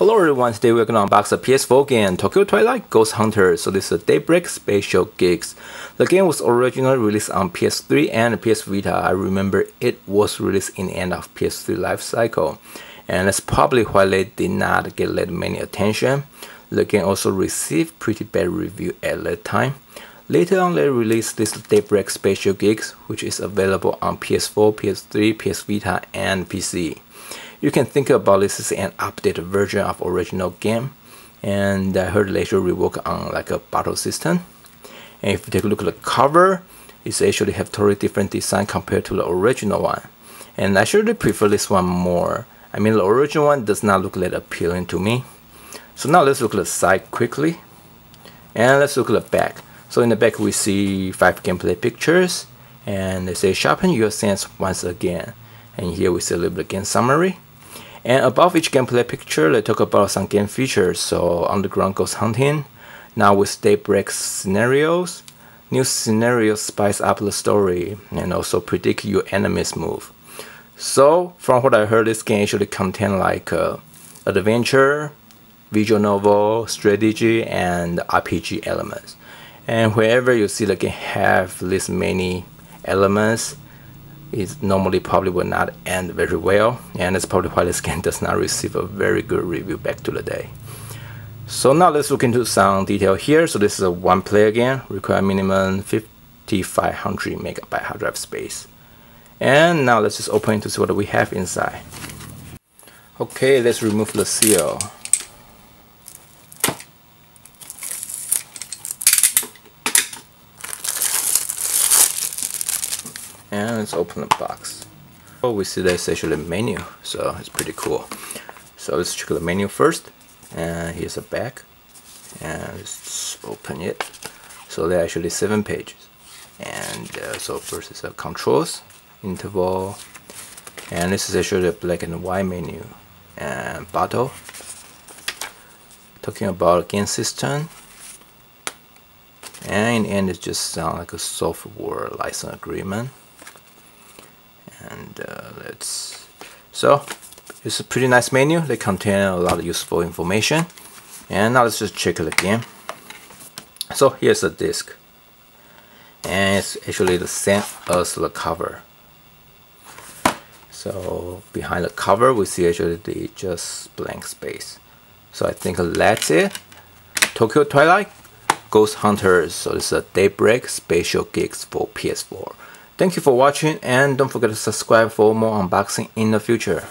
Hello everyone, today we're going to unbox a PS4 game, Tokyo Twilight Ghost Hunter. So this is a Daybreak Special Gigs. The game was originally released on PS3 and PS Vita. I remember it was released in the end of PS3 life cycle. And that's probably why they did not get that many attention. The game also received pretty bad review at that time. Later on they released this Daybreak Special Gigs, which is available on PS4, PS3, PS Vita, and PC you can think about this as an updated version of original game and I heard later rework on like a battle system. And if you take a look at the cover it's actually have totally different design compared to the original one. And I actually prefer this one more. I mean the original one does not look that appealing to me. So now let's look at the side quickly. And let's look at the back. So in the back we see five gameplay pictures. And they say sharpen your sense once again. And here we see a little bit game summary and above each gameplay picture, they talk about some game features. So underground ghost hunting, now with daybreak scenarios, new scenarios spice up the story, and also predict your enemy's move. So from what I heard, this game actually contain like uh, adventure, visual novel, strategy, and RPG elements. And wherever you see the game have this many elements, it normally probably will not end very well and that's probably why this game does not receive a very good review back to the day. So now let's look into some detail here. So this is a one player game, require minimum 5500 megabyte hard drive space. And now let's just open it to see what we have inside. Okay, let's remove the seal. And let's open the box. Oh we see there's actually a menu so it's pretty cool. So let's check the menu first. And here's a back. And let's open it. So there are actually seven pages. And uh, so first is a controls interval. And this is actually a black and white menu. And battle talking about game system. And in the end it just sounds like a software license agreement and uh, let's so it's a pretty nice menu. They contain a lot of useful information. And now let's just check it again. So here's the disk and it's actually the same as the cover. So behind the cover we see actually the just blank space. So I think that's it. Tokyo Twilight Ghost Hunters. So it's a Daybreak Special Gigs for PS4 Thank you for watching and don't forget to subscribe for more unboxing in the future.